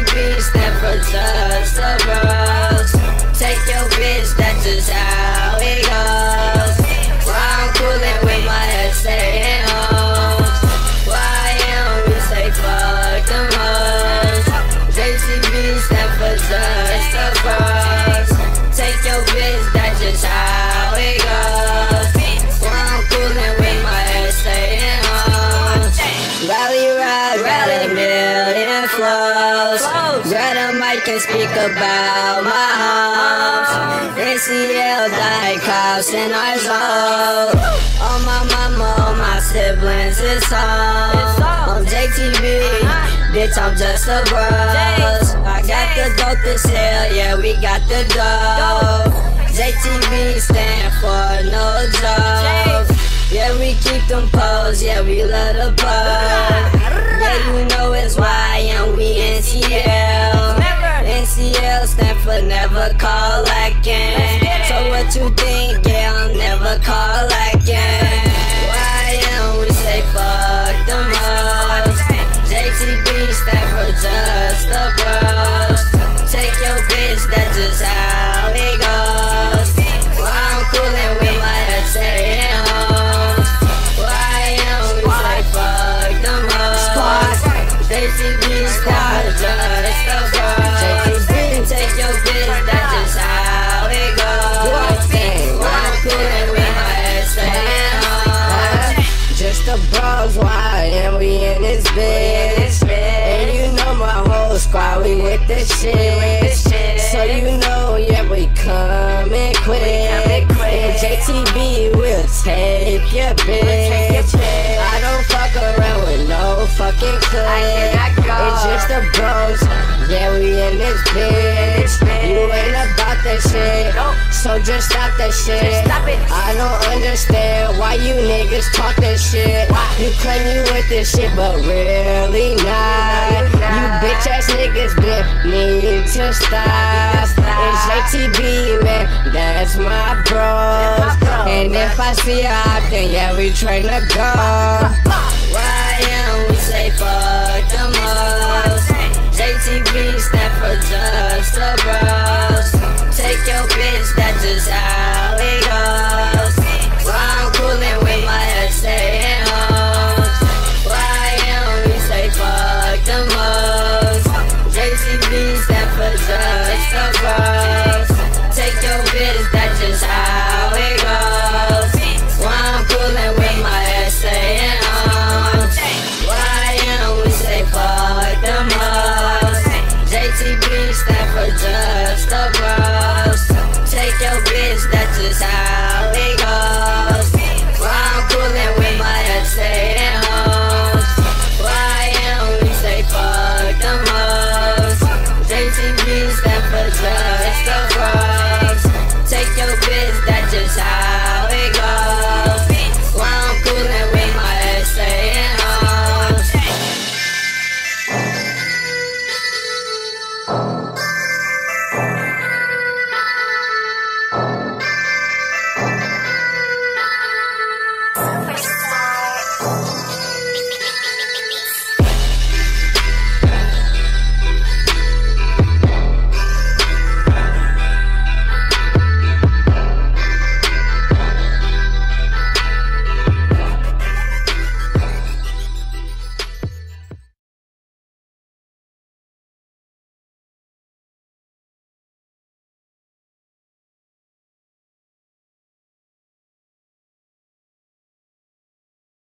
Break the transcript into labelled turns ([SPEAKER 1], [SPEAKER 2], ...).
[SPEAKER 1] JTB stand for just the bros. Take your bitch, that's just how it goes. While I'm coolin' with my head staying home. YM, we say fuck them hoes. JTB stand for just the bros. Take your bitch, that's just how it goes. While I'm coolin' with my head staying home. Rally rock, got a million flows. Grab a mic and speak about my homes. NCL die cops in our zone. All my mama, all my siblings is home. I'm JTB, bitch, I'm just a bros. I got the dope to sell, yeah, we got the dope. JTB stand for no joke. Yeah, we keep them pose, yeah, we love the pose. Yeah, you know the bros, why am we in this bitch? And you know my whole squad, we with this shit. So you know, yeah, we coming quick. And JTB will take your bitch. I don't fuck around with no fucking click. It's just the bros, yeah, we in this bitch. You ain't about that shit, so just stop that shit. I don't understand why you niggas talk that shit. You claim you with this shit, but really not. You bitch ass niggas been need to stop. It's JTB, man, that's my bros. And if I see her out then yeah, we train to go. Why am we say fuck them hoes? JTB stand for just the